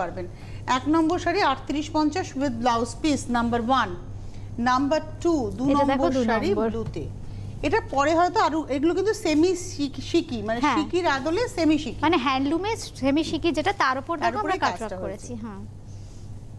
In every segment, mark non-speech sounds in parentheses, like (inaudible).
পারবেন। এক নম্বর শাড়ি আটত্রিশ পঞ্চাশ with blouse piece number one number two দু নম্বর শাড়ি ব্লুতে এটা পরে হয়তো আরও এগুলো কিন্তু সেমি শিকি মানে। শিকির আদলে সেমি শিকি মানে হ্যান্ডলুমে সেমি শিকি যেটা তার উপর দেখো আমরা কাজ করেছি হ্যাঁ।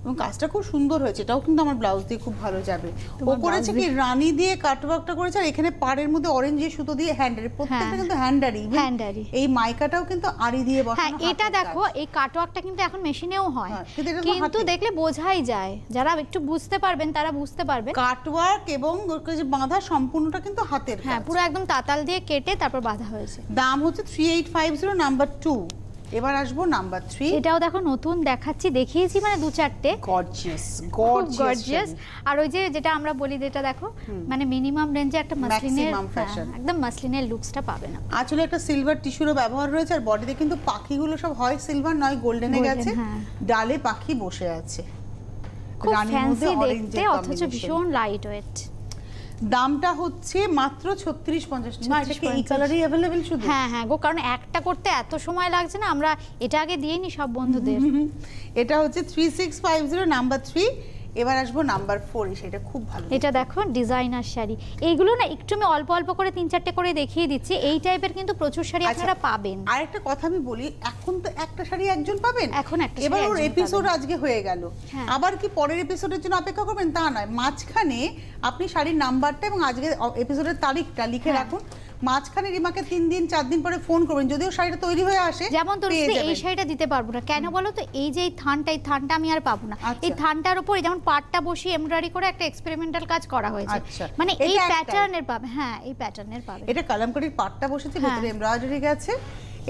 এবং কাজটা খুব সুন্দর হয়েছে এটাও কিন্তু আমার ব্লাউজ দিয়ে খুব ভালো যাবে ও করেছে কি রানী দিয়ে কাটওয়ার্কটা করেছে আর এখানে পাড়ের মধ্যে অরেঞ্জ দিয়ে সুতো দিয়ে হ্যান্ডারি প্রত্যেকটা। কিন্তু হ্যান্ডারি হ্যান্ডারি। এই মাইকাটাও কিন্তু আড়ি দিয়ে বসানো হ্যাঁ এটা দেখো। এই কাটওয়ার্কটা কিন্তু এখন মেশিনেও হয় হ্যাঁ, কিন্তু। দেখলে বোঝাই যায় যারা একটু বুঝতে পারবেন তারা বুঝতে পারবে কাটওয়ার্ক এবং যে বাঁধা সম্পূর্ণটা কিন্তু হাতের হ্যাঁ পুরো একদম তাতাল দিয়ে কেটে তারপর বাঁধা হয়েছে দাম হচ্ছে three eight five zero number two এবার আসব নাম্বার থ্রি এটাও দেখো নতুন দেখাচ্ছি দেখিয়েছি মানে দু চারটে। গর্জিয়াস গর্জিয়াস আর ওই যে যেটা আমরা বলি যেটা দেখো মানে মিনিমাম রেঞ্জে একটা মাসলিনের Maximum একদম মাসলিনের লুকসটা পাবে না। আসলে একটা সিলভার টিস্যুরও ব্যবহার রয়েছে আর বডিতে কিন্তু পাখিগুলো সব হয় সিলভার নয় গোল্ডেনে গেছে। হ্যাঁ। ডালে পাখি বসে আছে। খুব ফ্যান্সি দেখতে অথচ ভীষণ লাইট ওয়েট দামটা হচ্ছে মাত্র ছত্রিশ পঞ্চাশ না এই কালারই অ্যাভেলেবেল শুধু? হ্যাঁ হ্যাঁ গো কারণ একটা করতে এত সময় লাগছে না আমরা এটা আগে দিইনি সব বন্ধুদের। এটা হচ্ছে three six five zero number three এবার আসব নাম্বার ফোর সেটা খুব ভালো এটা দেখো ডিজাইনার শাড়ি। এইগুলো না একটু আমি অল্প অল্প করে তিন চারটে করে দেখিয়ে দিচ্ছি। এই টাইপের কিন্তু প্রচুর শাড়ি আচ্ছা। আপনারা পাবেন। আরেকটা কথা আমি বলি এখন তো একটা শাড়ি একজন পাবেন? এখন একটা এবার ওর এপিসোড আজকে হয়ে গেল। হ্যাঁ। আবার কি পরের এপিসোডের জন্য অপেক্ষা করবেন? তা নয়। মাঝখানে আপনি শাড়ির নাম্বারটা এবং আজকে এপিসোডের তারিখটা লিখে হ্যাঁ। রাখুন। মাঝখানে রিমাকে তিন দিন চার দিন পরে ফোন করবেন যদিও শাড়িটা তৈরি হয়ে আসে যেমন তোর এই শাড়িটা দিতে পারব না। কেন বলো তো এই যে এই থানটা এই থানটা আমি আর পাবো না। আচ্ছা। এই থানটার উপরে যেমন পাটটা বসিয়ে এমব্রয়ডারি করে একটা এক্সপেরিমেন্টাল কাজ করা হয়েছে। আচ্ছা। মানে এই প্যাটার্নের পাবে হ্যাঁ এই প্যাটার্নের পাবে। এটা কালামকারির পাটটা বসেছে হ্যাঁ। ভেতরে এমব্রয়ডারি গেছে।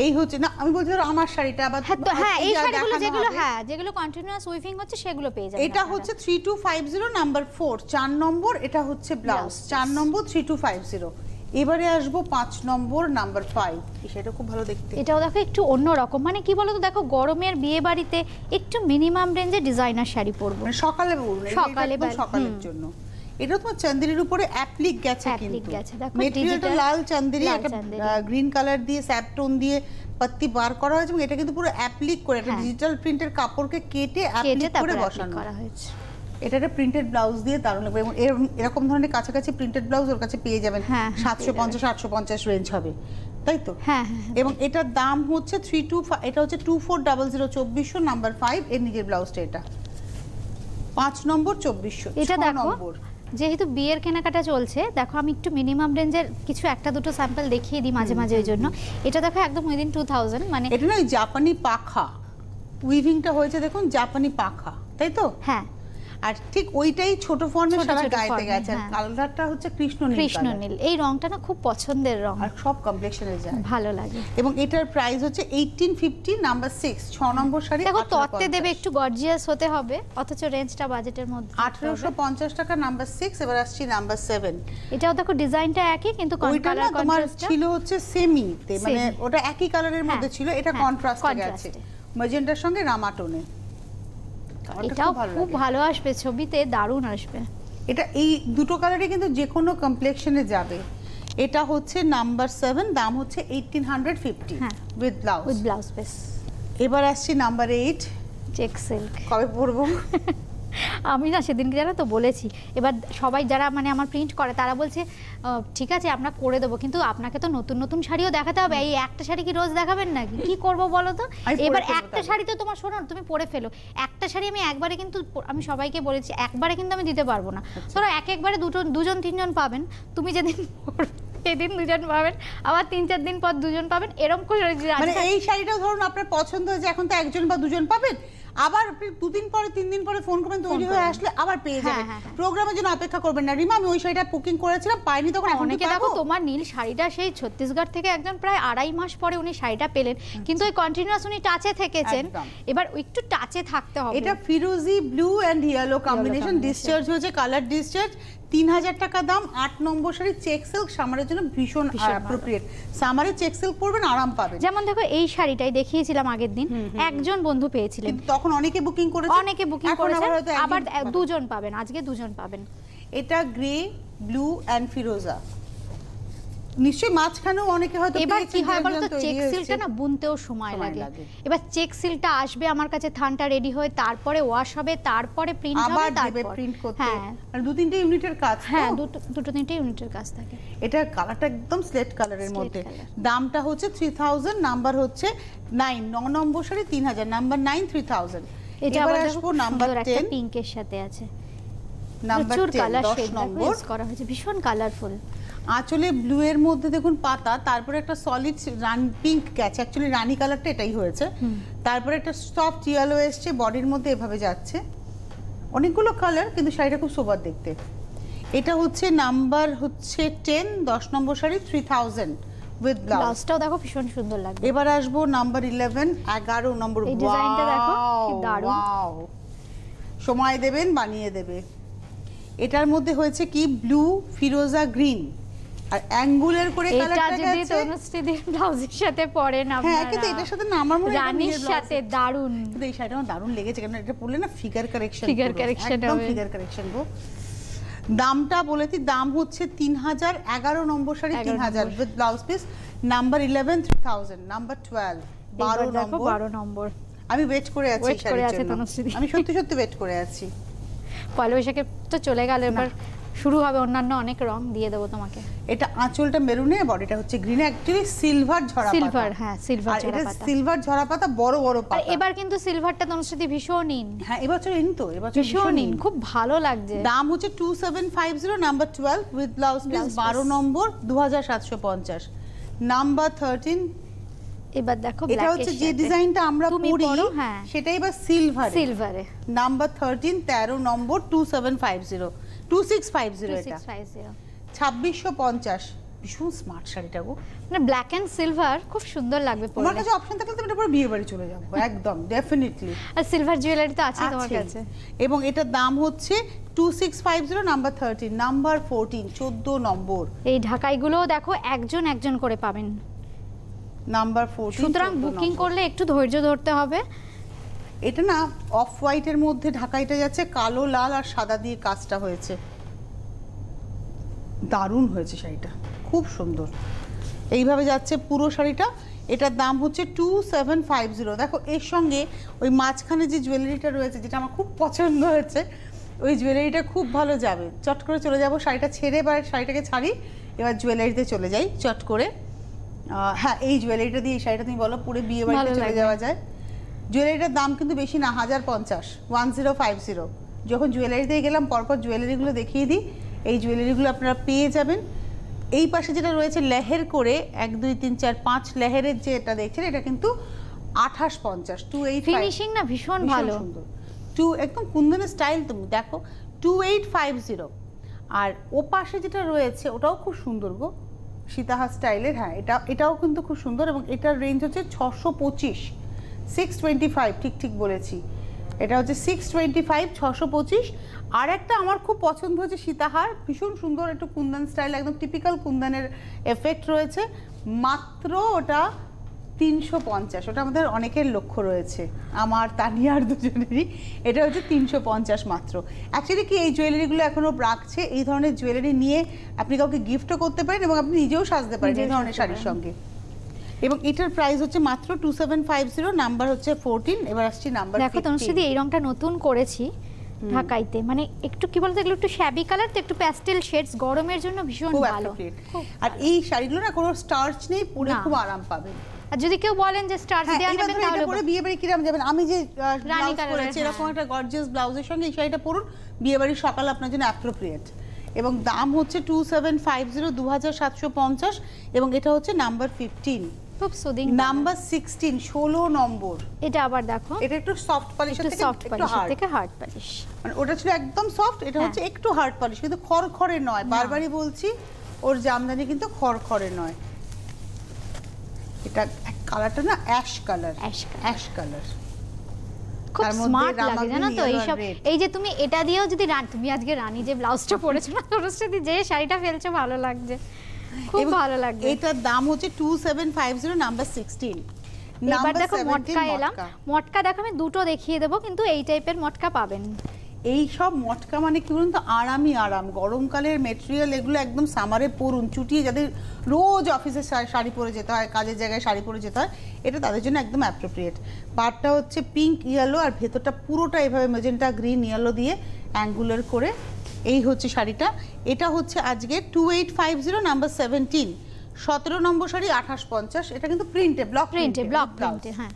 এই হচ্ছে না আমি বলছি আমার শাড়িটা আবার হ্যাঁ হ্যাঁ এই শাড়িগুলো যেগুলো হ্যাঁ যেগুলো কন্টিনিউয়াস উইভিং হচ্ছে সেগুলো পেয়ে যাবেন এটা হচ্ছে three two five zero number four চার নম্বর এটা হচ্ছে ব্লাউজ চার নম্বর থ্রি টু ফাইভ জিরো এবারে আসব পাঁচ নম্বর নাম্বার ফাইভ সেটা খুব ভালো দেখতে। এটাও দেখো একটু অন্য রকম মানে কি বলতো দেখো গরমের বিয়ে বাড়িতে একটু মিনিমাম রেঞ্জে ডিজাইনার শাড়ি পরবো। মানে সকালে সকালে সকালের জন্য। এটা তোমার চান্দেরির উপরে অ্যাপ্লিক গেছে কিন্তু। মেটেরিয়ালটা লাল চান্দেরি একটা গ্রিন কালার দিয়ে স্যাপটোন দিয়ে পাত্তি বার করা হয়েছে এবং এটা কিন্তু পুরো অ্যাপ্লিক করে একটা হ্যাঁ। ডিজিটাল প্রিন্টের কাপড়কে কেটে কেটে অ্যাপ্লিক করে বসানো। করা হয়েছে। এটা একটা প্রিন্টেড ব্লাউজ দিয়ে দারুণ লাগবে। এবং এর- এরকম ধরনের কাছাকাছি প্রিন্টেড ব্লাউজ ওর কাছে পেয়ে যাবেন। হ্যাঁ, হ্যাঁ, সাতশো পঞ্চাশ আটশো পঞ্চাশ রেঞ্জ হবে। তাই তো? হ্যাঁ হ্যাঁ। এবং এটার দাম হচ্ছে থ্রি টু এটা হচ্ছে টু ফোর ডাবল জিরো চব্বিশশো নাম্বার ফাইভ এর নিজের ব্লাউজটা এটা। পাঁচ নম্বর চব্বিশশো এটা নম্বর। যেহেতু বিয়ের কেনাকাটা চলছে দেখো আমি একটু মিনিমাম রেঞ্জের কিছু একটা দুটো স্যাম্পল দেখিয়ে দিই মাঝে মাঝে ওই জন্য। এটা দেখো একদম উইদিন টু থাউজেন্ড মানে এটা না জাপানি পাখা উইভিংটা হয়েছে দেখুন জাপানি পাখা তাই তো? হ্যাঁ। আর ঠিক ওইটাই ছোট ফর্মে সারা গায়েতে গেছে। হ্যাঁ। কালারটা হচ্ছে কৃষ্ণ নীল কৃষ্ণ নীল। এই রংটা না খুব পছন্দের রং। আর সব কমপ্লেক্সনে যায়। ভালো লাগে। এবং এটার প্রাইস হচ্ছে এইটিন ফিফটি নাম্বার সিক্স ছ নম্বর শাড়ি দেখো তত্ত্বে দেবে একটু গর্জিয়াস হতে হবে অথচ রেঞ্জটা বাজেটের মধ্যে থাকতে আঠারোশো হবে। পঞ্চাশ টাকা নাম্বার সিক্স এবার আসছি নাম্বার সেভেন এটাও দেখো ডিজাইনটা একই কিন্তু ওইটা কালার তোমার ছিল হচ্ছে সেমিতে মানে ওটা একই কালারের মধ্যে হ্যাঁ, ছিল এটা হ্যাঁ, কন্ট্রাস্টে গেছে। contrast-এ। ম্যাজেন্টার সঙ্গে রামাটোনে এটাও খুব ভালো আসবে ছবিতে দারুণ আসবে। এটা এই দুটো কালারই কিন্তু যে কোনো কমপ্লেকশনে যাবে। এটা হচ্ছে নাম্বার সেভেন দাম হচ্ছে eighteen hundred fifty. With blouse with blouse piece এবার আসছি নাম্বার এইট চেক সিল্ক কবে পরবো? (laughs) আমি না সেদিনকে জানো তো বলেছি এবার সবাই যারা মানে আমার প্রিন্ট করে তারা বলছে ঠিক আছে আমরা করে দেবো কিন্তু আপনাকে তো নতুন নতুন শাড়িও দেখাতে হবে এই একটা শাড়ি কি রোজ দেখাবেন নাকি? কি করব বলো তো? এবার একটা শাড়ি তো তোমার শোনো তুমি পরে ফেলো। একটা শাড়ি আমি একবারে কিন্তু আমি সবাইকে বলেছি একবারে কিন্তু আমি দিতে পারব না। আচ্ছা। ধরো এক একবারে দুটো দুজন তিনজন পাবেন তুমি যেদিন সেদিন দুজন পাবেন আবার তিন চার দিন পর দুজন পাবেন এরকম করে মানে এই শাড়িটাও ধরুন আপনার পছন্দ হয়েছে এখন তো একজন বা দুজন পাবেন আবার আপনি দুদিন পরে তিন দিন পরে ফোন করবেন তৈরি হয়ে আসলে আবার পেয়ে হ্যাঁ, যাবেন। হ্যাঁ, হ্যাঁ। প্রোগ্রামের জন্য অপেক্ষা করবেন না। রিমা আমি ওই শাড়িটা বুকিং করেছিলাম পাইনি তখন অনেকে দেখো তোমার নীল শাড়িটা সেই ছত্তিশগড় থেকে একজন প্রায় আড়াই মাস পরে উনি শাড়িটা পেলেন। কিন্তু ওই কন্টিনিউয়াস উনি টাচে থেকেছেন। এবার একটু টাচে থাকতে হবে। এটা ফিরোজি blue and yellow combination discharge হয়েছে কালার ডিসচার্জ তিন হাজার টাকা দাম আট নম্বর শাড়ি চেক সিল্ক সামারের জন্য ভীষণ। অ্যাপ্রোপ্রিয়েট সামারে চেক সিল্ক পরবেন আরাম পাবেন। যেমন দেখো এই শাড়িটাই দেখিয়েছিলাম আগের দিন। একজন বন্ধু পেয়েছিলেন। তখন অনেকে বুকিং করেছে অনেকে বুকিং করেছে আবার। দুজন পাবেন আজকে দুজন পাবেন। এটা গ্রে ব্লু অ্যান্ড ফিরোজা নিশ্চয়ই মাঝখানেও অনেকে হয়তো এবার কি হয় বলতো? চেক। সিল্কটা না বুনতেও সময় লাগে। এবার চেক সিল্কটা আসবে আমার কাছে থানটা রেডি হয়ে তারপরে ওয়াশ হবে তারপরে প্রিন্ট হবে তারপর। প্রিন্ট করতে। হ্যাঁ। দু তিনটে ইউনিটের কাজ হ্যাঁ দুটো দুটো তিনটে ইউনিটের কাজ থাকে। এটা কালারটা একদম স্লেট কালারের মধ্যে। দামটা হচ্ছে থ্রি থাউজেন্ড নাম্বার হচ্ছে নাইন ন নম্বর সাড়ে তিন হাজার নাম্বার নাইন থ্রি থাউজেন্ড এটা এবার আবার আসব নাম্বার সুন্দর একটা টেন পিঙ্কের সাথে আছে। নাম্বার প্রচুর টেন কালার দশ শেড নম্বর। করা হয়েছে। ভীষণ কালারফুল আঁচলে ব্লু এর মধ্যে দেখুন পাতা তারপরে একটা সলিড রান পিঙ্ক গেছে অ্যাকচুয়ালি রানি কালারটা এটাই হয়েছে। তারপরে একটা সফট ইয়েলো এসছে বডির মধ্যে এভাবে যাচ্ছে। অনেকগুলো কালার কিন্তু শাড়িটা খুব সোবার দেখতে। এটা হচ্ছে নাম্বার হচ্ছে টেন দশ নম্বর sari three thousand with blouse ব্লাউজটাও দেখো ভীষণ সুন্দর লাগবে। এবার আসব নাম্বার ইলেভেন এগারো নম্বর। এই ডিজাইনটা দেখো, কি দারুণ। সময় দেবেন বানিয়ে দেবে। এটার মধ্যে হয়েছে কি? ব্লু ফিরোজা গ্রিন আর অ্যাঙ্গুলার করে এটা যদি তনুশ্রীদির ব্লাউজের সাথে পরেন হ্যাঁ কিন্তু এটার সাথে না আমার মনে হয় রানীর সাথে দারুণ কিন্তু এই শাড়িটা আমার দারুণ লেগেছে কারণ এটা পরলে না ফিগার কারেকশন Figure correction একদম ফিগার কারেকশন গো। দামটা বলেছি দাম হচ্ছে তিন হাজার এগারো নম্বর শাড়ি। তিন হাজার with blouse piece number eleven three thousand number twelve বারো নম্বর। বারো নম্বর। আমি ওয়েট করে আছি। আমি সত্যি সত্যি ওয়েট করে আছি। পয়লা বৈশাখে তো চলে গেল এবার। শুরু হবে অন্যান্য অনেক রং দিয়ে দেবো তোমাকে। এটা আঁচলটা মেরুনে বডিটা হচ্ছে গ্রিন। অ্যাকচুয়ালি সিলভার ঝরা সিলভার হ্যাঁ সিলভার ঝরা পাতা। সিলভার ঝরা পাতা বড় বড় পাতা। এবার কিন্তু সিলভারটা তোমার সাথে ভীষণ ইন হ্যাঁ এবছর ইন তো এবছর ভীষণ ইন খুব ভালো লাগছে। দাম হচ্ছে two seven five zero number twelve with blouse piece Blouse piece। বারো নম্বর দু হাজার সাতশো পঞ্চাশ নাম্বার থার্টিন এবার দেখো এটা হচ্ছে যে ডিজাইনটা আমরা পরি পরো, হ্যাঁ। সেটা এবার সিলভার সিলভারে নাম্বার থার্টিন তেরো নম্বর two seven five zero two six five zero এটা। ছাব্বিশশো পঞ্চাশ। ভীষণ স্মার্ট শাড়িটা গো। মানে ব্ল্যাক এন্ড সিলভার খুব সুন্দর লাগবে তোমার পরলে। কাছে অপশন থাকলে তুমি এটা পরে বিয়ে বাড়ি চলে যাব (laughs) একদম ডেফিনেটলি আর সিলভার জুয়েলারি তো আছে তোমার কাছে। এবং এটার দাম হচ্ছে two six five zero number thirteen number fourteen চোদ্দ নম্বর। এই ঢাকাইগুলোও দেখো একজন একজন করে পাবেন। নাম্বার ফোরটিন সুতরাং বুকিং করলে একটু ধৈর্য ধরতে হবে। এটা না অফ হোয়াইটের মধ্যে ঢাকাইটা যাচ্ছে কালো লাল আর সাদা দিয়ে কাজটা হয়েছে। দারুণ হয়েছে শাড়িটা খুব সুন্দর। এইভাবে যাচ্ছে পুরো শাড়িটা এটার দাম হচ্ছে টু সেভেন ফাইভ জিরো দেখো এর সঙ্গে ওই মাঝখানে যে জুয়েলারিটা রয়েছে যেটা আমার খুব পছন্দ হয়েছে ওই জুয়েলারিটা খুব ভালো যাবে। চট করে চলে যাব শাড়িটা ছেড়ে এবার শাড়িটাকে ছাড়ি এবার জুয়েলারিতে চলে যাই চট করে। হ্যাঁ এই জুয়েলারিটা দিয়ে এই শাড়িটা তুমি বলো পুরো বিয়ে বাড়িতে চলে যাওয়া যায়। জুয়েলারিটার দাম কিন্তু বেশি না হাজার পঞ্চাশ ওয়ান জিরো ফাইভ জিরো। যখন জুয়েলারিতে গেলাম পরপর জুয়েলারিগুলো দেখিয়ে দিই। এই জুয়েলারিগুলো আপনারা পেয়ে যাবেন। এই পাশে যেটা রয়েছে লেহের করে এক দুই তিন চার পাঁচ লেহেরের যে এটা দেখছেন এটা কিন্তু আঠাশ পঞ্চাশ টু এইট ফিনিশিং না? ভীষণ ভালো। সুন্দর। টু একদম কুন্দনের স্টাইল তুমি দেখো টু এইট ফাইভ জিরো আর ও পাশে যেটা রয়েছে ওটাও খুব সুন্দর গো। সীতাহার স্টাইলের হ্যাঁ এটা এটাও কিন্তু খুব সুন্দর এবং এটার রেঞ্জ হচ্ছে ছশো পঁচিশ। সিক্স টোয়েন্টি ফাইভ ঠিক ঠিক বলেছি। এটা হচ্ছে সিক্স টোয়েন্টি ফাইভ ছশো পঁচিশ। আর একটা আমার খুব পছন্দ হয়েছে সীতাহার। ভীষণ সুন্দর একটু কুন্দন স্টাইল একদম টিপিক্যাল কুন্দনের এফেক্ট রয়েছে। মাত্র ওটা তিনশো পঞ্চাশ। ওটা আমাদের অনেকের লক্ষ্য রয়েছে। আমার তানিয়ার দুজনেরই। এটা হচ্ছে তিনশো পঞ্চাশ মাত্র। অ্যাকচুয়ালি কি এই জুয়েলারিগুলো এখনও রাখছে? এই ধরনের জুয়েলারি নিয়ে আপনি কাউকে গিফটও করতে পারেন এবং আপনি নিজেও সাজতে পারেন এই ধরনের শাড়ির সঙ্গে। এবং এটার প্রাইস হচ্ছে মাত্র two seven five zero number হচ্ছে ফোরটিন এবার আসছি নাম্বার দেখো তনুশ্রীদি এই রংটা নতুন করেছি ঢাকাইতে। মানে একটু কি বলতো এগুলো একটু শ্যাবি কালার তো একটু প্যাস্টেল শেডস গরমের জন্য ভীষণ ভালো। আর এই শাড়িগুলো না কোনো স্টার্চ নেই পরে খুব আরাম পাবে। আর যদি কেউ বলেন যে স্টার্চ হ্যাঁ, এবার নেবেন তাহলে পরে বিয়ে বাড়ি কিরাম যাবেন? আমি যে colour-এর, এরকম হ্যাঁ। একটা গর্জিয়াস ব্লাউজের সঙ্গে এই শাড়িটা পরুন। বিয়ে বাড়ির সকাল আপনার জন্য অ্যাপ্রোপ্রিয়েট এবং দাম হচ্ছে টু সেভেন ফাইভ জিরো দু হাজার সাতশো পঞ্চাশ এবং এটা হচ্ছে নাম্বার ফিফটিন খুব সুদিং নাম্বার সিক্সটিন ষোলো নম্বর। এটা আবার দেখো। এটা একটু সফট একটু থেকে সফট পলিশ থেকে হার্ড পলিশ মানে ওটা ছিল একদম সফট এটা হ্যাঁ। হচ্ছে একটু হার্ড পলিশ কিন্তু খড়খড়ে নয়। বারবারই বলছি ওর জামদানি কিন্তু খড়খড়ে নয়। এটা কালারটা না অ্যাশ কালার অ্যাশ কালার খুব স্মার্ট লাগে জানো তো? এইসব এই যে তুমি এটা দিয়েও যদি তুমি আজকে রানী যে ব্লাউজটা (laughs) পরেছো না তোর সাথে যে শাড়িটা ফেলছো ভালো লাগছে। খুব ভালো লাগবে। এটার দাম হচ্ছে two seven five zero number sixteen এবার দেখো মটকা এলাম। মটকা দেখো আমি দুটো দেখিয়ে দেবো কিন্তু এই টাইপের মটকা পাবেন। এই সব মটকা মানে কি বলুন তো আরামই আরাম। গরমকালের মেটেরিয়াল এগুলো একদম সামারে পরুন চুটিয়ে যাদের রোজ অফিসে শাড়ি পরে যেতে হয় কাজের জায়গায় শাড়ি পরে যেতে হয় এটা তাদের জন্য একদম অ্যাপ্রোপ্রিয়েট পাটটা হচ্ছে পিঙ্ক ইয়েলো আর ভেতরটা পুরোটা এভাবে মেজেন্টা গ্রিন ইয়েলো দিয়ে অ্যাঙ্গুলার করে এই হচ্ছে শাড়িটা। এটা হচ্ছে আজকে two eight five zero number seventeen সতেরো নম্বর শাড়ি আঠাশ পঞ্চাশ। এটা কিন্তু প্রিন্টে ব্লক প্রিন্টে ব্লক প্রিন্টে হ্যাঁ।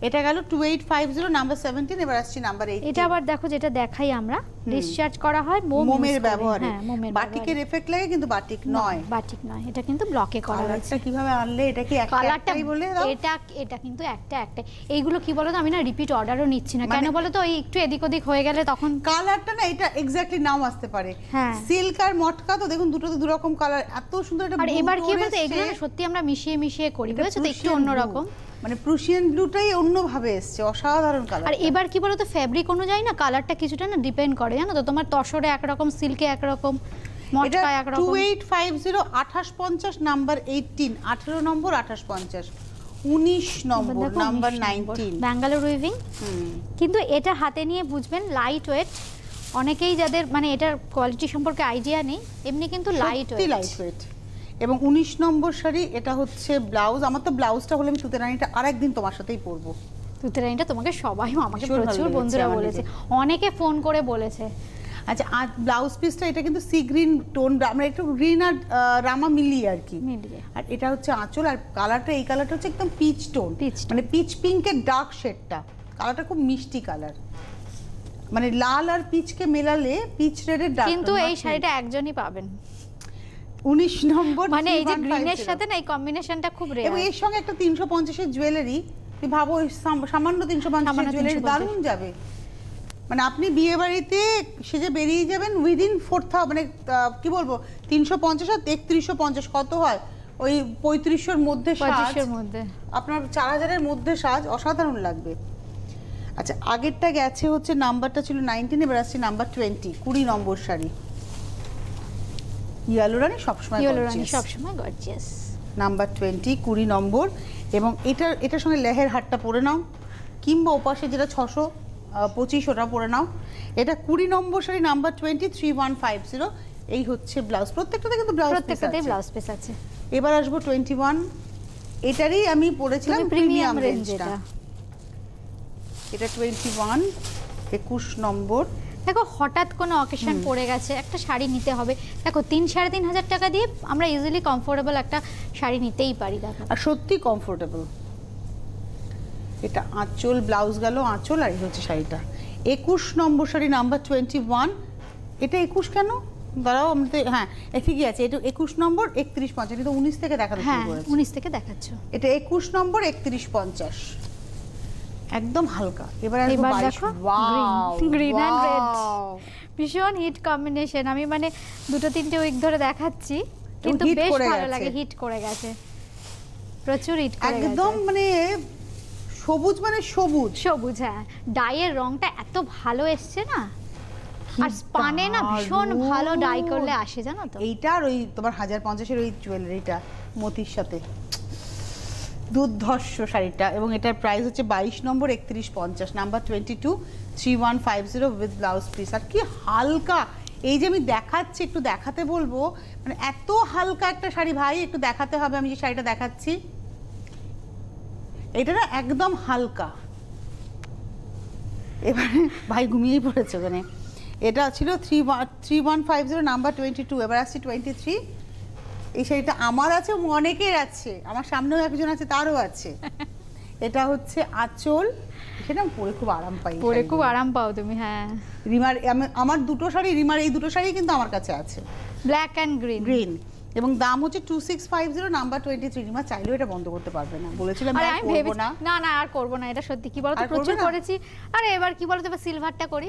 এটা গেল two eight five zero number seventeen এবার আসছি নাম্বার এইট এটা আবার দেখো যেটা দেখাই আমরা। ডিসচার্জ করা হয় মোম মোমের ব্যবহারে। হ্যাঁ বাটিকের এফেক্ট লাগে কিন্তু বাটিক নয়। বাটিক নয় এটা কিন্তু ব্লকে করা হয়েছে। কীভাবে আনলে এটা কি একটা একটাই বলে দাও? এটা এটা কিন্তু একটা একটা। এইগুলো কি বলতো আমি না রিপিট অর্ডারও নিচ্ছি না। কেন মানে- বলো তো ওই একটু এদিক ওদিক হয়ে গেলে তখন কালারটা না এটা এক্স্যাক্টলি নাও আসতে পারে। হ্যাঁ। সিল্ক আর মটকা তো দেখুন দুটো তো দু রকম কালার এত সুন্দর এটা আর এবার কি বলতো এগুলো সত্যি আমরা মিশিয়ে মিশিয়ে করি বুঝেছ তো? একটু অন্যরকম। মানে প্রুশিয়ান ব্লুটাই অন্যভাবে এসছে অসাধারণ কালার আর এবার কি বলতো ফ্যাব্রিক অনুযায়ী না কালারটা কিছুটা না ডিপেন্ড করে জানো তো? তোমার তসরে একরকম সিল্কে একরকম এটা টু এইট ফাইভ জিরো আঠাশ পঞ্চাশ নাম্বার এইটিন আঠেরো নম্বর আঠাশ পঞ্চাশ উনিশ নম্বর নাম্বার। নাইনটিন ব্যাঙ্গালোর উইভিং কিন্তু এটা হাতে নিয়ে বুঝবেন লাইট ওয়েট অনেকেই যাদের মানে এটার কোয়ালিটি সম্পর্কে আইডিয়া নেই এমনি কিন্তু লাইট সত্যি লাইট ওয়েট এবং উনিশ নম্বর শাড়ি এটা হচ্ছে ব্লাউজ। আমার তো ব্লাউজটা হলে আমি সুতে রানিটা আরেকদিন তোমার সাথেই পরবো। তুতেরানিটা তোমাকে সবাই আমাকে প্রচুর বন্ধুরা বলেছে। অনেকে ফোন করে বলেছে। আচ্ছা আর ব্লাউজ পিসটা এটা কিন্তু সি গ্রিন টোন আমরা একটু গ্রিন আর রামা মিলিয়ে আর কি। আর এটা হচ্ছে আঁচল আর কালারটা এই কালারটা হচ্ছে একদম পিচ টোন মানে পিচ পিঙ্কের ডার্ক শেডটা কালারটা খুব মিষ্টি কালার মানে লাল আর পিচকে মেলালে পিচ রেডের ডার্ক কিন্তু এই শাড়িটা একজনই পাবেন। উনিশ নম্বর মানে এই যে 3150 গ্রিনের সাথে না এই কম্বিনেশনটা খুব রেয়ার এবং এর সঙ্গে একটা তিনশো পঞ্চাশের জুয়েলারি তুই ভাবো সামান্য তিনশো পঞ্চাশের জুয়েলারি দারুণ যাবে। মানে আপনি বিয়ে বাড়িতে সেজে বেরিয়ে যাবেন উইদিন ফোর মানে আহ, কি বলব তিনশো পঞ্চাশ আর একত্রিশশো পঞ্চাশ কত হয়? ওই পঁয়ত্রিশশোর মধ্যে সাজ। মধ্যে। আপনার চার হাজারের মধ্যে সাজ অসাধারণ লাগবে। আচ্ছা আগেরটা গেছে হচ্ছে নাম্বারটা ছিল নাইনটিন এবার আসছে নাম্বার টোয়েন্টি কুড়ি নম্বর শাড়ি। ইয়ালো রানি সবসময় ইয়েলো রানি gorgeous। সবসময় গর্জিয়াস নাম্বার টোয়েন্টি কুড়ি নম্বর। এবং এটার এটার সঙ্গে লেহের হাটটা পরে নাও কিংবা ওপাশে যেটা ছশো পঁচিশ ওটা পরে নাও। এটা কুড়ি নম্বর sari number twenty three one five zero এই হচ্ছে ব্লাউজ প্রত্যেকটাতে কিন্তু ব্লাউজ প্রত্যেকটাতেই ব্লাউজ পিস আছে। এবার আসব টোয়েন্টি ওয়ান এটারই আমি পরেছিলাম প্রিমিয়াম রেঞ্জটা এটা। এটা টোয়েন্টি ওয়ান একুশ নম্বর। দেখো হঠাৎ কোনো অকেশন পড়ে গেছে একটা শাড়ি নিতে হবে। দেখো তিন সাড়ে তিন হাজার টাকা দিয়ে আমরা ইজিলি কমফোর্টেবল একটা শাড়ি নিতেই পারি দেখো। আর সত্যি কমফোর্টেবল এটা আঁচল ব্লাউজ গেল আঁচল আর এই হচ্ছে শাড়িটা। একুশ নম্বর শাড়ি নাম্বার টোয়েন্টি ওয়ান এটা একুশ কেন? দাঁড়াও আমি তো হ্যাঁ ঠিকই আছে এটা একুশ নম্বর একত্রিশ পঞ্চাশ। এটা উনিশ থেকে দেখানো হ্যাঁ উনিশ থেকে দেখাচ্ছ। এটা একুশ নম্বর একত্রিশ পঞ্চাশ। একদম হালকা। এবার এবার দেখো, green, green and ভীষণ হিট কম্বিনেশন আমি মানে দুটো তিনটে উইক ধরে দেখাচ্ছি কিন্তু বেশ ভালো লাগে হিট করে গেছে। প্রচুর হিট করে একদম মানে সবুজ মানে সবুজ। সবুজ হ্যাঁ। ডাইয়ের রংটা এত ভালো এসছে না? আর স্পানে না ভীষণ ভালো ডাই করলে আসে জানো তো? এইটা আর ওই তোমার হাজার পঞ্চাশের ওই জুয়েলারিটা মতির সাথে। দুর্ধর্ষ শাড়িটা, এবং এটার প্রাইস হচ্ছে বাইশ নম্বর একত্রিশ পঞ্চাশ number twenty two three one five zero with blouse piece আর কি হালকা, এই যে আমি দেখাচ্ছি, একটু দেখাতে বলব মানে এত হালকা একটা শাড়ি ভাই, একটু দেখাতে হবে আমি যে শাড়িটা দেখাচ্ছি। এটা না একদম হালকা। এবারে ভাই ঘুমিয়েই পড়েছে ওখানে। এটা ছিল three one three one five zero number twenty two এবার আসছি টোয়েন্টি থ্রি এই শাড়িটা আমার আছে অনেকের আছে। আমার সামনেও একজন আছে তারও আছে। (laughs) এটা হচ্ছে আঁচল। সেটা পরে খুব আরাম পাই পরে খুব আরাম পাও তুমি হ্যাঁ। রিমার আমার দুটো শাড়ি রিমার এই দুটো শাড়ি কিন্তু আমার কাছে আছে। ব্ল্যাক অ্যান্ড গ্রিন গ্রিন এবং দাম হচ্ছে two six five zero number twenty three Rima চাইলেও এটা বন্ধ করতে পারবে না। বলেছিলাম আর আমি করব না। না না আর করব না। এটা সত্যি কি বলতো? প্রচুর? করেছি। আরে এবার কি বলতো এবার সিলভারটা করি?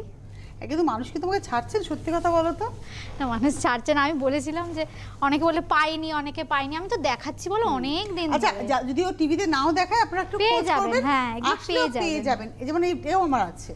কিন্তু মানুষ কি তোমাকে ছাড়ছেন? সত্যি কথা বলো তো। না মানুষ ছাড়ছে না। আমি বলেছিলাম যে অনেকে বলে পাইনি অনেকে পাইনি। আমি তো দেখাচ্ছি বলো অনেক দিন আচ্ছা যদি ও টিভিতে নাও দেখায় আপনারা একটু পেয়ে যাবেন, হ্যাঁ, পেয়ে পেয়ে যাবেন। যাবেন। এই যেমন এই- এও আমার আছে।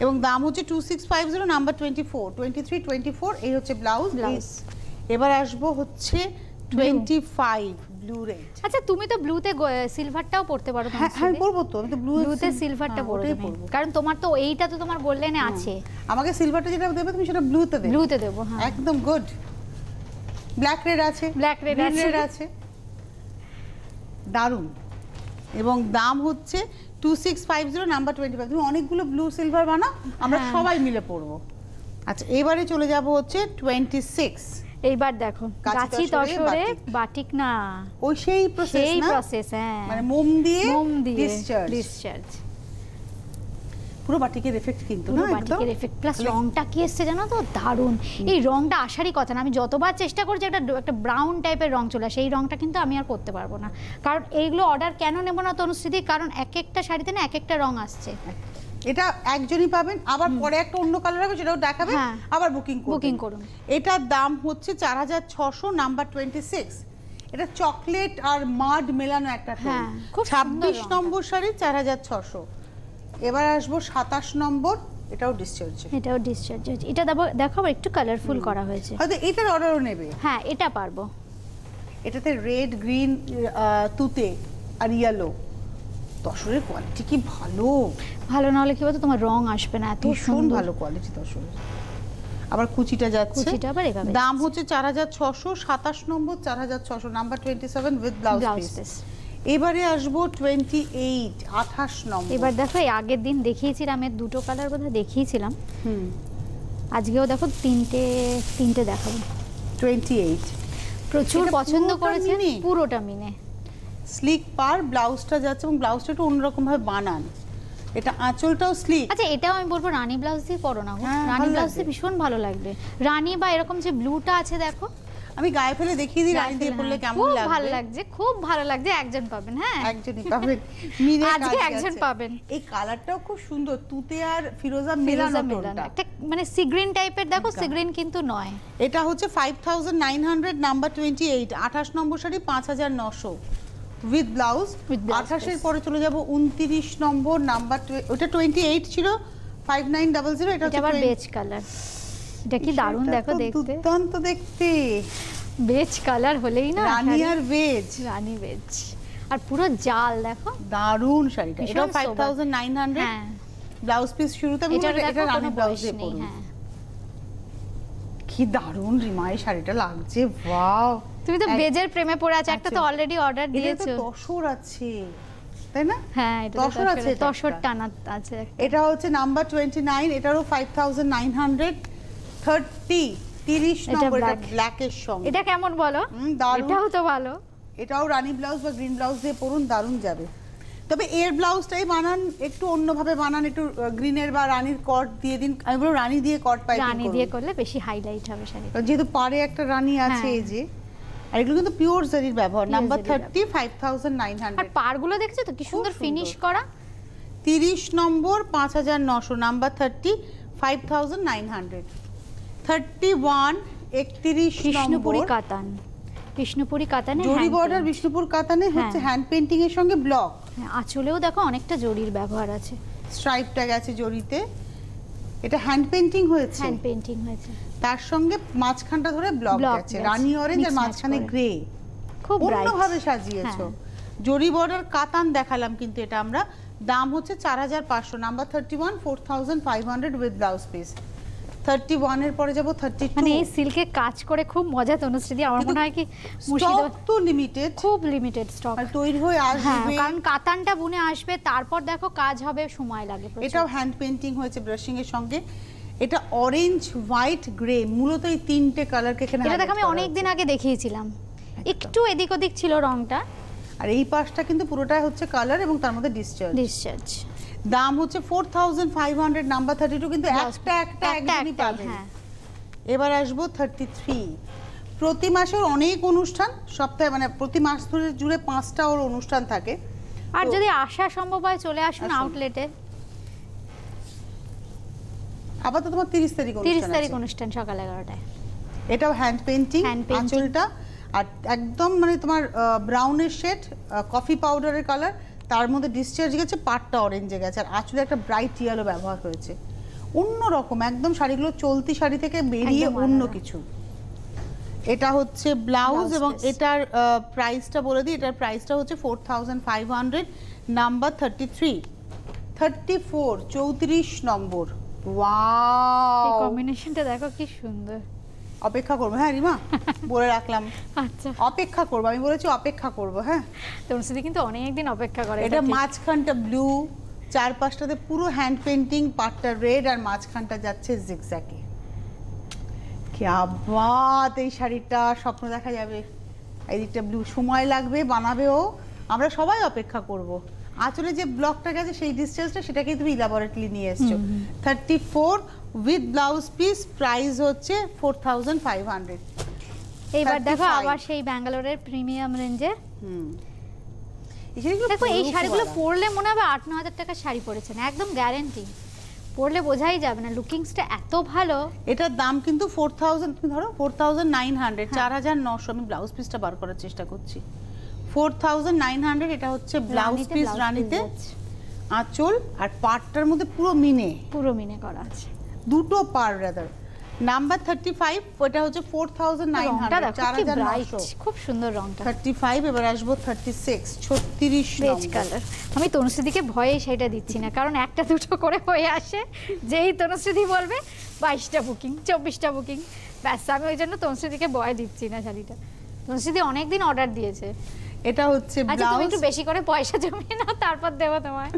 এবং দাম হচ্ছে two six five zero number twenty four twenty three twenty four এই হচ্ছে ব্লাউজ Blouse। এবার আসব হচ্ছে টোয়েন্টি ফাইভ ব্লু রেড আচ্ছা তুমি তো ব্লুতে সিলভারটাও পড়তে পারো হ্যাঁ হ্যাঁ পরবো তো আমি তো ব্লু ব্লুতে সিলভারটা পরে ওটাই পরবো কারণ তোমার তো এইটা তো তোমার গোল্ডেনে আছে। আমাকে সিলভারটা যেটা দেবে তুমি সেটা ব্লুতে দেবে। ব্লুতে দেবো হ্যাঁ। একদম গুড ব্ল্যাক রেড আছে। Red green আছে। red আছে। দারুণ। এবং দাম হচ্ছে two six five zero number twenty five তুমি অনেকগুলো ব্লু সিলভার বানাও আমরা হ্যাঁ। সবাই মিলে পরবো আচ্ছা এবারে চলে যাব হচ্ছে টোয়েন্টি সিক্স এইবার দেখো গাছি তসরে বাটিক। না। ওই সেই প্রসেস সেই প্রসেস হ্যাঁ। মানে মোম দিয়ে মোম দিয়ে ডিসচার্জ ডিসচার্জ পুরো বাটিকের এফেক্ট কিন্তু পুরো না বাটিকের এফেক্ট প্লাস রংটা কি এসছে জানো তো? দারুণ। এই রংটা আসারই কথা না আমি যতবার চেষ্টা করছি একটা একটা ব্রাউন টাইপের রং চলে আসে এই রংটা কিন্তু আমি আর করতে পারব না। কারণ এইগুলো অর্ডার কেন নেব না তনুশ্রীদি? কারণ এক একটা শাড়িতে না এক একটা রং আসছে। এটা একজনই পাবেন আবার পরে একটা অন্য কালার হবে সেটাও দেখাবে হ্যাঁ। আবার বুকিং বুকিং করুন। এটার দাম হচ্ছে চার হাজার ছশো নাম্বার টোয়েন্টি সিক্স এটা চকলেট আর মাড মেলানো একটা হ্যাঁ, খুব ছাব্বিশ। নম্বর শাড়ি চার হাজার ছশো। এবার আসব সাতাশ নম্বর এটাও ডিসচার্জ এটাও ডিসচার্জ এটা দেখো দেখো একটু কালারফুল করা হয়েছে। হয়তো এটার অর্ডারও নেবে। হ্যাঁ এটা পারব। এটাতে রেড গ্রিন তুতে আর ইয়েলো তসরের কোয়ালিটি কি ভালো? ভালো না হলে কি বলতো তোমার রং আসবে না এত সুন্দর। ভালো কোয়ালিটি তসরের আবার কুচিটা যাচ্ছে। কুচিটা আবার এভাবে দাম হচ্ছে চার হাজার ছশো সাতাশ নম্বর চার হাজার ছশো number twenty seven with blouse piece এবারে আসব টোয়েন্টি এইট আঠাশ নম্বর। এবার দেখো এই আগের দিন দেখিয়েছিলাম এর দুটো কালার বোধহয় দেখিয়েছিলাম। হুম। আজকেও দেখো তিনটে তিনটে দেখাবো। টোয়েন্টি এইট প্রচুর পছন্দ পুরোটা করেছে পুরোটা মিনে। স্লিক পার ব্লাউজটা যাচ্ছে এবং ব্লাউজটা একটু অন্যরকম ভাবে বানান। এটা আঁচলটাও স্লিক। আচ্ছা এটাও আমি বলব রানী ব্লাউজ দিয়ে পরো না। হ্যাঁ, রানী ব্লাউজ দিয়ে ভীষণ ভালো লাগবে। রানী বা এরকম যে ব্লুটা আছে দেখো। আমি গায়ে ফেলে দেখিয়ে দিই রানী দিয়ে পরলে হ্যাঁ, কেমন খুব ভালো লাগছে খুব ভালো লাগছে। একজন পাবেন হ্যাঁ। একজনই পাবেন। মিলে (laughs) আজকে একজন পাবেন। এই কালারটাও খুব সুন্দর। তুতে আর ফিরোজা মেলানো টোনটা। একটা মানে সিগ্রিন টাইপের দেখো একদম। সিগ্রিন কিন্তু নয়। এটা হচ্ছে five thousand nine hundred number twenty eight আঠাশ নম্বর শাড়ি পাঁচ হাজার নশো। উইথ ব্লাউজ With আঠাশের পরে চলে যাব উনত্রিশ নম্বর নাম্বার ওটা টোয়েন্টি এইট ছিল ফাইভ নাইন ডাবল জিরো এটা আবার বেজ কালার এটা কি দারুণ সেটা দেখো দেখতে। দুর্দান্ত দেখতে। বেজ কালার হলেই না রানী আর বেজ রানী বেজ আর পুরো জাল দেখো। দারুণ শাড়িটা। এটা ফাইভ সোবার। থাউজেন্ড নাইন হান্ড্রেড হ্যাঁ। ব্লাউজ পিস শুরুতে আমি এটা রানী ব্লাউজ দিয়ে হ্যাঁ। কি দারুণ রিমা এই শাড়িটা লাগছে ওয়াও তুমি তো বেজের প্রেমে পড়ে আছো একটা তো আচ্ছা। অলরেডি অর্ডার এটা তো দিয়েছ। তসর আছে তাই না? হ্যাঁ এটা তসর আছে তসর টানা আছে। এটা হচ্ছে নাম্বার টোয়েন্টি নাইন এটারও five thousand nine hundred thirty তিরিশ এটা নম্বর এটা black। ব্ল্যাকের সঙ্গে। এটা কেমন বলো? এটাও তো ভালো। এটাও রানী ব্লাউজ বা গ্রিন ব্লাউজ দিয়ে পরুন দারুণ যাবে। তবে এর ব্লাউজটাই বানান একটু অন্যভাবে বানান একটু গ্রিনের বা রানীর কট দিয়ে দিন। আমি বলব রানী দিয়ে কট পাইপিং রানী দিয়ে করলে বেশি হাইলাইট হবে শাড়ি যেহেতু পারে একটা রানী আছে হ্যাঁ। এই যে। আর এগুলো কিন্তু পিওর জারির ব্যবহার। Number thirty five thousand nine আর হান্ড্রেড পাড়গুলো দেখছ তো? কি সুন্দর। ফিনিশ করা। তিরিশ নম্বর পাঁচ হাজার নশো। Number thirty five thousand nine hundred thirty one একত্রিশ কৃষ্ণপুরি নম্বর। কাতান। কৃষ্ণপুরি কাতানে জরি বর্ডার বিষ্ণুপুর কাতানে হচ্ছে হ্যাঁ। হ্যান্ড পেন্টিং এর সঙ্গে ব্লক হ্যাঁ, আঁচলেও দেখো অনেকটা জরির ব্যবহার আছে। স্ট্রাইপটা গেছে জরিতে। এটা হ্যান্ড পেইন্টিং হয়েছে। হ্যান্ড পেইন্টিং হয়েছে। তার সঙ্গে মাঝখানটা ধরে ব্লক আছে রানী অরেঞ্জ আর মাঝখানে গ্রে খুব অন্যভাবে সাজিয়েছো। জরি বর্ডার কাতান দেখালাম কিন্তু এটা আমরা। দাম হচ্ছে চার হাজার পাঁচশো। Number thirty one four thousand five hundred with blouse piece thirty ওয়ানের পরে যাব থার্টি মানে এই সিল্কে কাজ করে খুব মজা তনুশ্রী আমার মনে হয় কি স্টক তো লিমিটেড খুব লিমিটেড স্টক আর তৈরি হয়ে হ্যাঁ আসবে। কারণ কাতানটা বুনে আসবে তারপর দেখো কাজ হবে সময় লাগে এটাও হ্যান্ড পেন্টিং হয়েছে ব্রাশিং এর সঙ্গে। এটা অরেঞ্জ হোয়াইট গ্রে মূলত এই তিনটে কালারকে এখানে এটা দেখো আমি অনেক দিন আগে দেখিয়েছিলাম। একটু এদিক ওদিক ছিল রংটা। আর এই পাশটা কিন্তু পুরোটাই হচ্ছে কালার এবং তার মধ্যে ডিসচার্জ ডিসচার্জ দাম হচ্ছে four thousand five hundred number thirty two কিন্তু একটা একটা একদমই পাবেন। হ্যাঁ। এবার আসব থার্টি থ্রি প্রতি মাসের অনেক অনুষ্ঠান সপ্তাহে মানে প্রতি মাস ধরে জুড়ে পাঁচটা ওর অনুষ্ঠান থাকে। আর যদি আসা সম্ভব হয় চলে আসুন। আউটলেটে আবার তো তোমার তিরিশ তারিখ তিরিশ অনুষ্ঠান তারিখ অনুষ্ঠান সকাল এগারোটায়। এটাও হ্যান্ড painting। আঁচলটা। আর একদম মানে তোমার ব্রাউনের শেড কফি পাউডারের কালার তার মধ্যে ডিসচার্জ গেছে পাটটা অরেঞ্জে গেছে। আর আঁচলে একটা ব্রাইট ইয়েলো ব্যবহার হয়েছে। অন্য রকম একদম শাড়িগুলো চলতি শাড়ি থেকে বেরিয়ে অন্য কিছু। এটা হচ্ছে ব্লাউজ এবং। এটার প্রাইসটা বলে দিই। এটার প্রাইসটা হচ্ছে four thousand five hundred number thirty three thirty four চৌত্রিশ নম্বর। ওয়াও কম্বিনেশনটা দেখো কি সুন্দর। অপেক্ষা করব। হ্যাঁ রিমা (laughs) বলে রাখলাম। আচ্ছা। অপেক্ষা করব আমি বলেছি অপেক্ষা করব হ্যাঁ। তনুশ্রী কিন্তু অনেকদিন অপেক্ষা করে এটা মাঝখানটা ব্লু চারপাশটাতে পুরো হ্যান্ড পেন্টিং পাটটা রেড আর মাঝখানটা যাচ্ছে জিগজ্যাকে क्या এই শাড়িটা স্বপ্ন দেখা যাবে। এই দিকটা ব্লু সময় লাগবে বানাবেও আমরা সবাই অপেক্ষা করব। আঁচলে যে ব্লকটা গেছে সেই ডিস্টেন্সটা সেটাকেই তুমি ইলাবরেটলি নিয়ে এসছো। Thirty four with blouse piece price হচ্ছে ফোর থাউজেন্ড ফাইভ হান্ড্রেড এইবার দেখো আবার সেই ব্যাঙ্গালোরের প্রিমিয়াম রেঞ্জে হুম। দেখো এই শাড়িগুলো পরলে মনে হবে আট ন হাজার টাকার শাড়ি পরেছেন একদম গ্যারেন্টি পরলে বোঝাই যাবে না লুকিংসটা এত ভালো। এটার দাম কিন্তু ফোর থাউজেন্ড তুমি ধরো ফোর থাউজেন্ড নাইন হান্ড্রেড। চার হাজার নশো আমি ব্লাউজ পিসটা বার করার চেষ্টা করছি। ফোর থাউজেন্ড নাইন হান্ড্রেড এটা হচ্ছে ব্লাউজ পিস রানিতে আঁচল আর পাটটার মধ্যে পুরো মিনে। পুরো মিনে করা আছে। দুটো পার রাদার নাম্বার থার্টি ফাইভ ওটা হচ্ছে ফোর থাউজেন্ড নাইন হান্ড্রেড চার হাজার নশো। খুব সুন্দর রংটা। থার্টি ফাইভ এবার আসব থার্টি সিক্স ছত্রিশ বেজ কালার আমি তনুশ্রীদিকে ভয়ে সেটা দিচ্ছি না কারণ একটা দুটো করে হয়ে আসে যেই তনুশ্রীদি বলবে বাইশটা বুকিং চব্বিশটা বুকিং ব্যাস আমি ওই জন্য তনুশ্রীদিকে ভয় দিচ্ছি না শাড়িটা। তনুশ্রীদি অনেকদিন অর্ডার দিয়েছে। এটা হচ্ছে আচ্ছা তুমি একটু বেশি করে পয়সা জমিয়ে নাও তারপর দেবো তোমায়।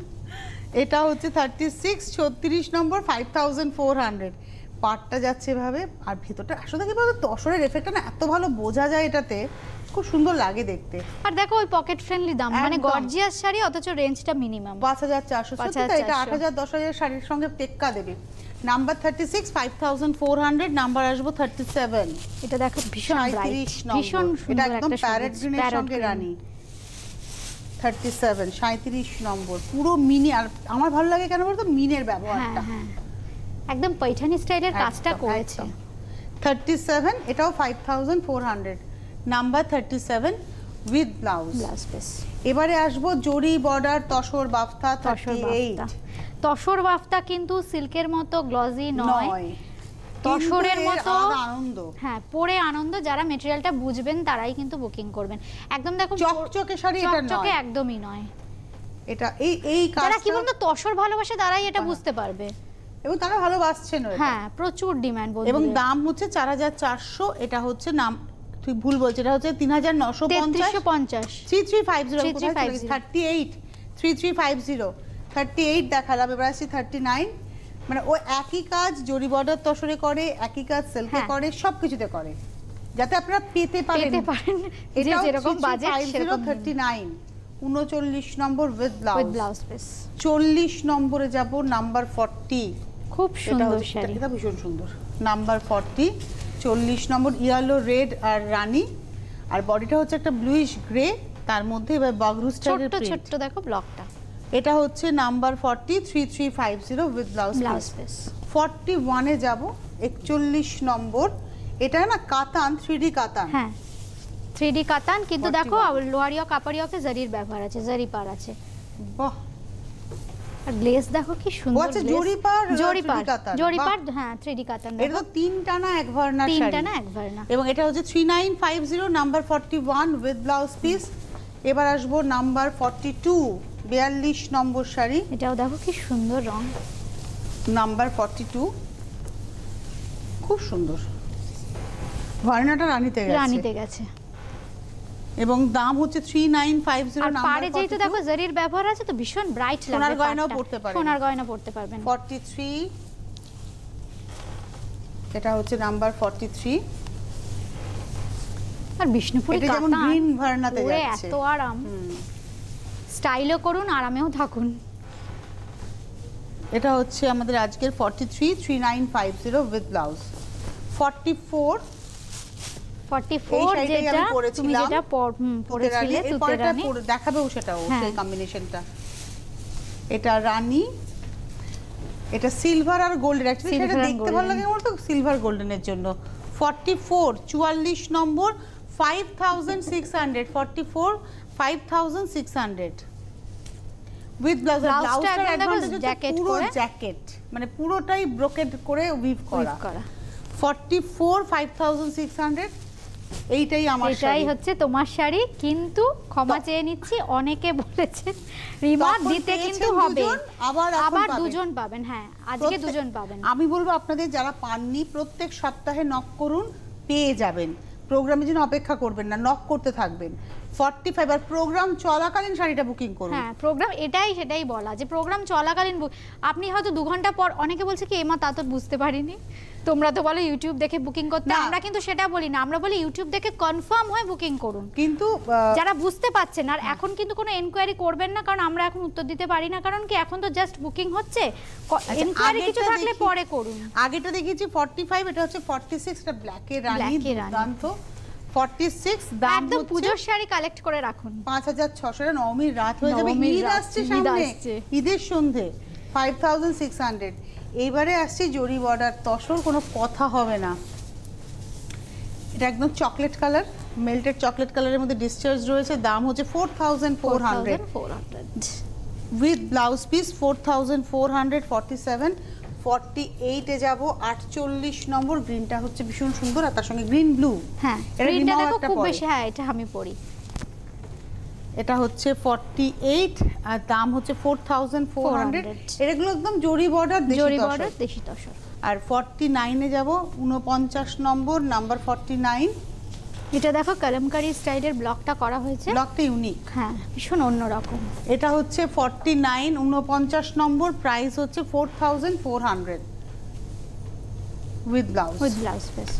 এটা হচ্ছে থার্টি সিক্স ছত্রিশ নম্বর ফাইভ থাউজেন্ড ফোর হান্ড্রেড পাটটা যাচ্ছে এভাবে আর ভিতরটা আসলে কি বলতো তসরের এফেক্টটা না এত ভালো বোঝা যায় এটাতে খুব সুন্দর লাগে দেখতে। আর দেখো ওই পকেট ফ্রেন্ডলি দাম মানে গর্জিয়াস শাড়ি অথচ রেঞ্জটা মিনিমাম পাঁচ হাজার চারশো এটা আট। হাজার দশ হাজার শাড়ির সঙ্গে টেক্কা দেবে। Number thirty six five thousand four hundred number আসব থার্টি সেভেন এটা দেখো ভীষণ ভীষণ সুন্দর একদম প্যারেট গ্রিনের সঙ্গে রানী। থার্টি সেভেন সাঁত্রিশ নম্বর। পুরো মিনি আর আমার ভালো লাগে কেন বলতো? মিনের হ্যাঁ ব্যবহারটা। হ্যাঁ একদম পৈঠানি স্টাইলের কাজটা করেছে। থার্টি সেভেন এটাও five thousand four hundred. Number thirty seven with blouse. Blouse piece. এবারে আসব জরি বর্ডার তসর বাফতা তসর বাফতা। তসর বাফতা কিন্তু সিল্কের মতো গ্লজি নয়। তসরের মতো আনন্দ। হ্যাঁ পরে আনন্দ যারা মেটেরিয়ালটা বুঝবেন তারাই কিন্তু বুকিং করবেন। একদম দেখো চকচকে শাড়ি এটা চকচকে একদমই নয়। এটা এই এই যারা কি বলতো তসর ভালোবাসে তারাই এটা হ্যাঁ। বুঝতে পারবে। এবং তারা ভালোবাসছেন হ্যাঁ প্রচুর ডিমান্ড এবং দাম হচ্ছে চার হাজার চারশো এটা হচ্ছে নাম তুই ভুল বলছিস এটা হচ্ছে তিন হাজার নশো পঞ্চাশ। Three three five zero 3350 thirty eight three three five zero thirty eight দেখালাম এবার আসছি থার্টি নাইন। মানে ও একই কাজ জরি বর্ডার তসরে করে একই কাজ সেলকে হ্যাঁ। করে সব কিছুতে করে। যাতে আপনারা পেতে পারেন পেতে পারেন। যে যেরকম বাজেট সেরকম থার্টি নাইন উনচল্লিশ নম্বর উইথ উইথ ব্লাউজ পিস চল্লিশ নম্বরে যাব নাম্বার ফর্টি খুব সুন্দর শাড়ি। এটা ভীষণ সুন্দর। নাম্বার ফর্টি চল্লিশ নম্বর ইয়েলো রেড আর রানী। আর বডিটা হচ্ছে একটা ব্লুইশ গ্রে তার মধ্যে এবার বাগরু স্টাইলের ছোট্ট ছোট্ট দেখো ব্লকটা এটা হচ্ছে number forty three three five zero with blouse blouse piece forty ওয়ানে যাব একচল্লিশ নম্বর। এটা না কাতান থ্রি ডি কাতান। হ্যাঁ থ্রি ডি কাতান কিন্তু 41 দেখো লোয়ারিও কাপারিওকে জারির ব্যবহার আছে জারি পার আছে। বাহ। আর গ্লেজ দেখো কি সুন্দর আচ্ছা। জরি আহ, জরি পার জরি পার হ্যাঁ থ্রি ডি কাতান এটা তো তিনটা না এক তিনটা শাড়ি। না একবার না এবং এটা হচ্ছে three nine five zero number forty one with blouse piece এবার আসব নাম্বার ফর্টি টু। বিয়াল্লিশ নম্বর শাড়ি। এটাও দেখো কি সুন্দর রং। নাম্বার ফর্টি টু খুব সুন্দর। ভার্নাটা রানিতে গেছে। রানীতে গেছে। এবং দাম হচ্ছে থ্রি নাইন ফাইভ জিরো আর পারে যেহেতু দেখো জারির ব্যবহার আছে তো ভীষণ ব্রাইট লাগবে সোনার গয়নাও পাড়টা। পরতে পারেন। সোনার গয়না পড়তে পারবেন। ফর্টি থ্রি এটা হচ্ছে নাম্বার ফর্টি থ্রি আর বিষ্ণুপুরি এটা যেমন গ্রিন ভার্নাতে যাচ্ছে। এত আরাম। স্টাইলও করুন আরামেও থাকুন। এটা হচ্ছে আমাদের আজকের forty three three nine five zero with blouse forty four forty four যেটা তুমি সেটাও কম্বিনেশনটা হ্যাঁ। এটা এটা সিলভার আর দেখতে ভালো লাগে সিলভার গোল্ডেনের জন্য। 44 44 নম্বর 5600 44 5600 উইথ ব্লাউজ ব্লাউজটার অ্যাডভান্টেজ jacket পুরো। জ্যাকেট মানে পুরোটাই ব্রোকেড করে উইভ করা। করা। Forty four five thousand six hundred এইটাই আমার এটাই হচ্ছে তোমার শাড়ি কিন্তু ক্ষমা চেয়ে নিচ্ছি অনেকে বলেছে রিমা দিতে কিন্তু হবে। আবার আবার দুজন পাবেন হ্যাঁ আজকে দুজন পাবেন। আমি বলব আপনাদের যারা পাননি প্রত্যেক সপ্তাহে নক করুন পেয়ে যাবেন। প্রোগ্রামের জন্য অপেক্ষা করবেন না নক করতে থাকবেন। ফর্টি ফাইভ আর প্রোগ্রাম চলাকালীন শাড়িটা বুকিং করুন। হ্যাঁ প্রোগ্রাম এটাই সেটাই বলা যে প্রোগ্রাম চলাকালীন আপনি হয়তো দু ঘণ্টা পর অনেকে বলছে কি এমা তা তো বুঝতে পারিনি। তোমরা তো বলো ইউটিউব দেখে বুকিং করতে আমরা কিন্তু সেটা বলি না। আমরা বলি ইউটিউব দেখে কনফার্ম হয়ে বুকিং করুন। কিন্তু যারা বুঝতে পারছেন আর এখন কিন্তু কোনো এনকোয়ারি করবেন না কারণ আমরা এখন উত্তর দিতে পারি না কারণ কি এখন তো জাস্ট বুকিং হচ্ছে। এনকোয়ারি কিছু থাকলে পরে করুন। আগেটা দেখিয়েছি ফর্টি ফাইভ এটা হচ্ছে ফর্টি সিক্স এটা ব্ল্যাকের রানী এর ফর্টি সিক্স দাম একদম পুজোর শাড়ি কালেক্ট করে রাখুন। পাঁচ হাজার ছশো নবমীর রাত হয়ে যাবে ঈদ আসছে সামনে। ঈদের সন্ধে ফাইভ থাউজেন্ড সিক্স হান্ড্রেড এইবারে আসছে জরি বর্ডার তসর কোনো কথা হবে না। এটা একদম চকলেট কালার মেল্টেড চকলেট কালারের মধ্যে ডিসচার্জ রয়েছে দাম হচ্ছে four thousand four hundred. 4400 with blouse piece four thousand four hundred forty seven forty এইটে যাব আটচল্লিশ নম্বর গ্রিনটা হচ্ছে ভীষণ সুন্দর আর তার সঙ্গে গ্রিন ব্লু হ্যাঁ গ্রিনটা খুব বেশি হ্যাঁ এটা আমি পরি। এটা হচ্ছে ফর্টি এইট আর দাম হচ্ছে ফোর থাউজেন্ড ফোর হান্ড্রেড এগুলো একদম জরি বর্ডার জরি বর্ডার দেশি তসর। আর ফর্টি নাইনে যাব উনপঞ্চাশ নম্বর নাম্বার ফর্টি নাইন এটা দেখো কলমকারি স্টাইলের ব্লকটা করা হয়েছে। ব্লকটা ইউনিক হ্যাঁ ভীষণ অন্যরকম। এটা হচ্ছে ফর্টি নাইন উনপঞ্চাশ নম্বর প্রাইস হচ্ছে four thousand four hundred with blouse with blouse piece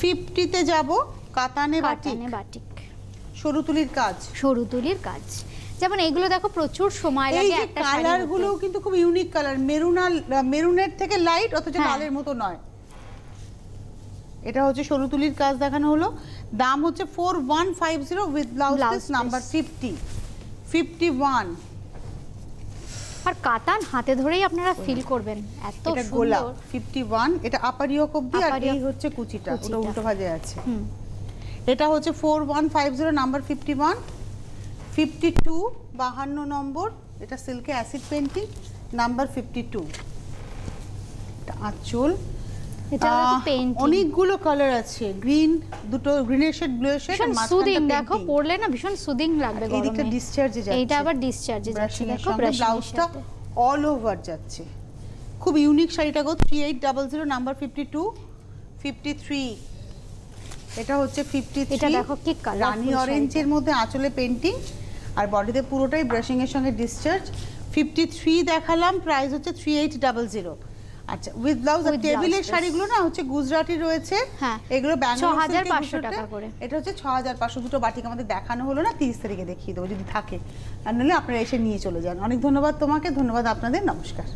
ফিফটিতে যাব কাতানে বাটি কাতানে বাটিক। সরু তুলির কাজ। সরু তুলির কাজ। যেমন এগুলো দেখো প্রচুর সময় লাগে একটা কালার। গুলো কিন্তু খুব ইউনিক কালার মেরুন আর মেরুনের থেকে লাইট অথচ হ্যাঁ। লালের মতো নয়। এটা হচ্ছে সরু তুলির কাজ দেখানো হলো। দাম হচ্ছে four one five zero with blouse number fifty fifty one আর কাতান হাতে ধরেই আপনারা ফিল করবেন। এত সুন্দর। ফিফটি ওয়ান এটা আপার ইয়ক অব্দি আর এই হচ্ছে কুচিটা। ওটা উল্টো ভাজে আছে। হুম। এটা হচ্ছে four one five zero number fifty one fifty two বাহান্ন নম্বর এটা সিল্কে acid painting number fifty two আঁচল। এটা অনেকগুলো কালার আছে। গ্রিন দুটো গ্রিনের শেড ব্লু শেড সুদিং দেখো পরলে না ভীষণ সুদিং লাগবে গরমে। ডিসচার্জে যাচ্ছে এইটা আবার ডিসচার্জে যাচ্ছে দেখো ব্লাউজটা অল ওভার যাচ্ছে। খুব ইউনিক শাড়িটা গো three eight double zero number fifty two fifty three এটা হচ্ছে ফিফটি এটা দেখো কি রানী অরেঞ্জের মধ্যে আঁচলে পেন্টিং আর বডিতে পুরোটাই ব্রাশিং এর সঙ্গে ডিসচার্জ ফিফটি থ্রি দেখালাম প্রাইস হচ্ছে থ্রি এইট ডাবল জিরো আচ্ছা উইথ ব্লাউজ আর টেবিলের শাড়িগুলো না হচ্ছে গুজরাটি রয়েছে। হ্যাঁ। এগুলো ব্যাঙ্গালোর 6500 silk টাকা করে। এটা হচ্ছে ছ হাজার পাঁচশো দুটো বাটিক আমাদের দেখানো হলো না তিরিশ তারিখে দেখিয়ে দেবো যদি থাকে। আর নাহলে আপনারা এসে নিয়ে চলে যান। অনেক ধন্যবাদ তোমাকে ধন্যবাদ আপনাদের নমস্কার।